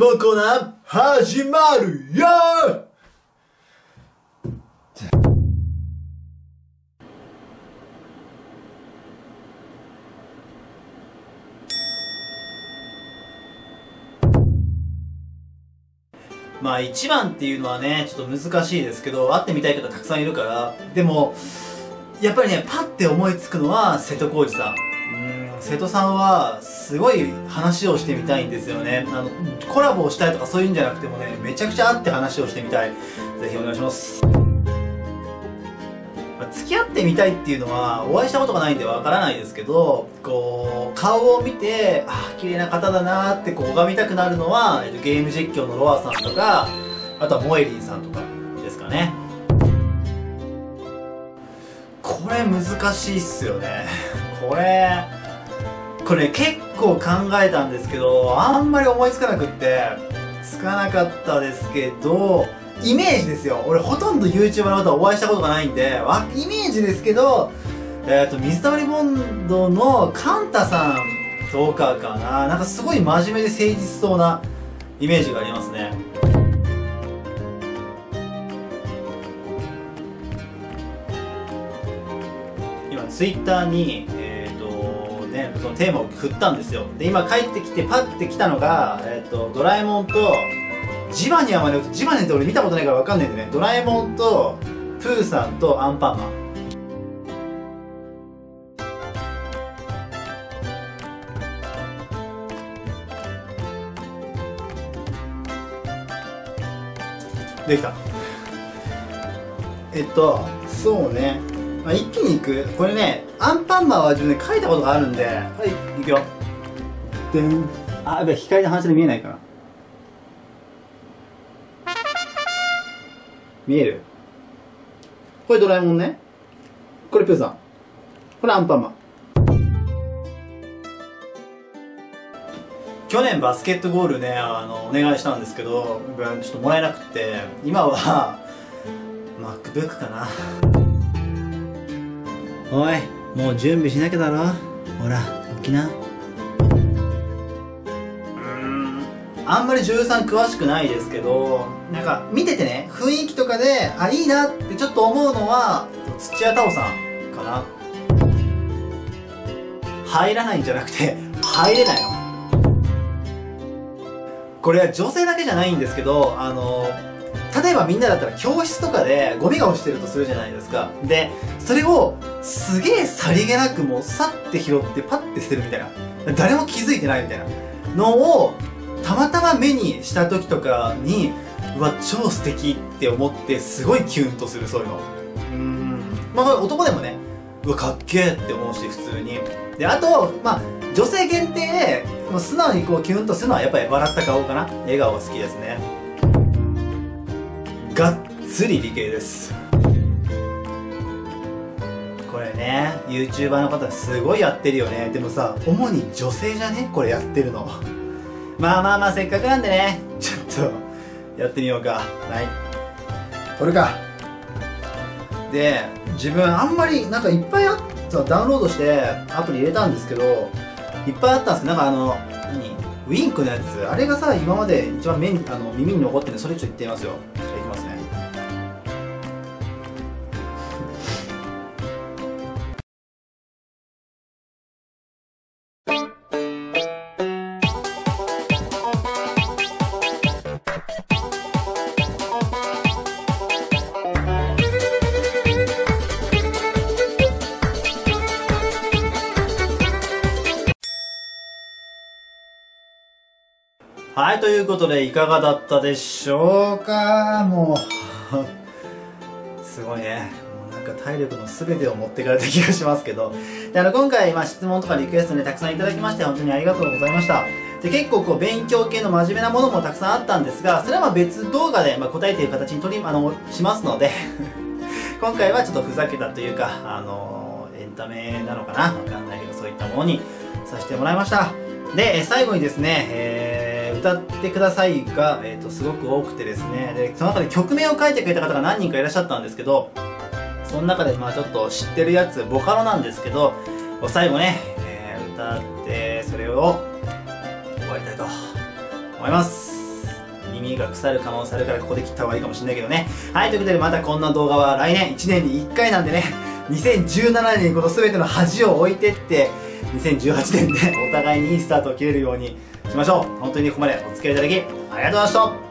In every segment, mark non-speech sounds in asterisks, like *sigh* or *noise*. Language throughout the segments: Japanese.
問コーナー、始まるよまあ一番っていうのはね、ちょっと難しいですけど、会ってみたい方たくさんいるから、でも、やっぱりね、パッて思いつくのは瀬戸康史さん。うん。瀬戸さんはすごい話をしてみたいんですよね。あのコラボをしたいとかそういうんじゃなくてもねめちゃくちゃ会って話をしてみたい。ぜひお願いします。付き合ってみたいっていうのはお会いしたことがないんでわからないですけどこう顔を見てああ綺麗な方だなってこう拝みたくなるのはゲーム実況のロアさんとかあとはモエリンさんとかですかね。これ難しいっすよね。これこれ結構考えたんですけどあんまり思いつかなくってつかなかったですけどイメージですよ。俺ほとんど YouTuber の方お会いしたことがないんでイメージですけどえっ、ー、と水溜りボンドのカンタさんとかかな。なんかすごい真面目で誠実そうなイメージがありますね。今ツイッターにえ、ねそのテーマを振ったんですよ。で今帰ってきてパッて来たのが、えーとドラえもんとジバニャンはねジバニャって俺見たことないから分かんないんでね。ドラえもんとプーさんとアンパンマン。できた。えっとそうね、あ、一気にいく？これねアンパンマンは自分で書いたことがあるんではいいくよでんあやべ光の話で見えないから見える？これドラえもんね。これプーさん。これアンパンマン。去年バスケットボールね、あの、お願いしたんですけど、ちょっともらえなくて、今は、*laughs* MacBook かな。おい、もう準備しなきゃだろ。ほら、起きな。あんまり女優さん詳しくないですけど、なんか見ててね、雰囲気とかで、あ、いいなってちょっと思うのは、土屋太鳳さんかな。入らないんじゃなくて、入れないの。これは女性だけじゃないんですけど、あの、例えばみんなだったら教室とかでゴミが落ちてるとするじゃないですか。で、それをすげえさりげなくもうさって拾ってパッて捨てるみたいな。誰も気づいてないみたいな。のをたまたま目にした時とかにうわ超素敵って思ってすごいキュンとするそういうの。うん。まあ男でもねうわかっけえって思うし普通に。であとまあ女性限定で素直にこうキュンとするのはやっぱり笑った顔かな。笑顔が好きですねつり理系です。これね YouTuber の方すごいやってるよね。でもさ主に女性じゃね？これやってるの。まあまあまあせっかくなんでねちょっとやってみようか。はい。これか。で自分あんまりなんかいっぱいあったダウンロードしてアプリ入れたんですけどいっぱいあったんです。けどなんかあの何？ウィンクのやつ。あれがさ今まで一番目にあの耳に残ってるんでそれちょっと言ってみますよはい、ということで、いかがだったでしょうか？もう *laughs* すごいね。もうなんか体力の全てを持ってかれた気がしますけど。で、あの、今回、まあ、質問とかリクエストね、たくさんいただきまして、本当にありがとうございました。で、結構こう、勉強系の真面目なものもたくさんあったんですが、それはまあ別動画で、まあ、答えている形に取り、あの、しますので *laughs* 今回はちょっとふざけたというか、あの、エンタメなのかな？わかんないけど、そういったものにさせてもらいました。で、最後にですね、えー歌ってくださいが、えーと、すごく多くてですね。でその中で曲名を書いてくれた方が何人かいらっしゃったんですけどその中でまあちょっと知ってるやつボカロなんですけど最後ね、えー、歌ってそれを終わりたいと思います。耳が腐る可能性あるからここで切った方がいいかもしれないけどね。はいということでまたこんな動画は来年1年に1回なんでね2017年にこの全ての恥を置いてって2018年でお互いにいいスタートを切れるようにしましょう。本当にここまでお付き合いいただきありがとうございました。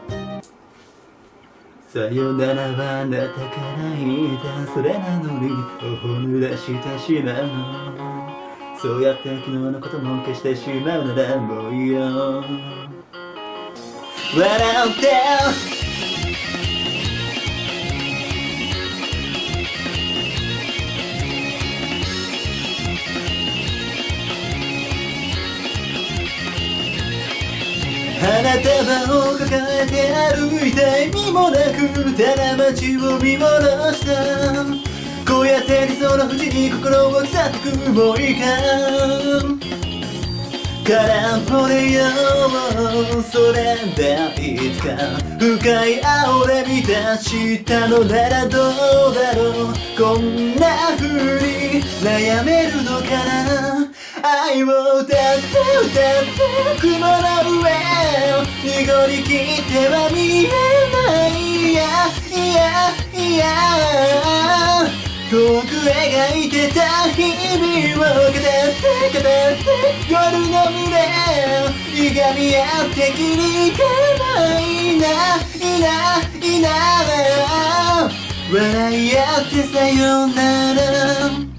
さよならはあなたから言ったそれなのに頬濡らしてしまう。のそうやって昨日のことも消してしまうならもういいよ。笑ってもなくただ街を見下ろしたこうやって理想の淵に心を腐ってくもいいか。空っぽでよそれでいつか。深い青で満たしたのならどうだろう。こんな風に悩めるのかな。愛を歌って歌って雲の上を濁りきっては見えないいやいやいや遠く描いてた日々を語って語って夜の群れをいがみ合って切りたないないないな笑い合ってさよなら。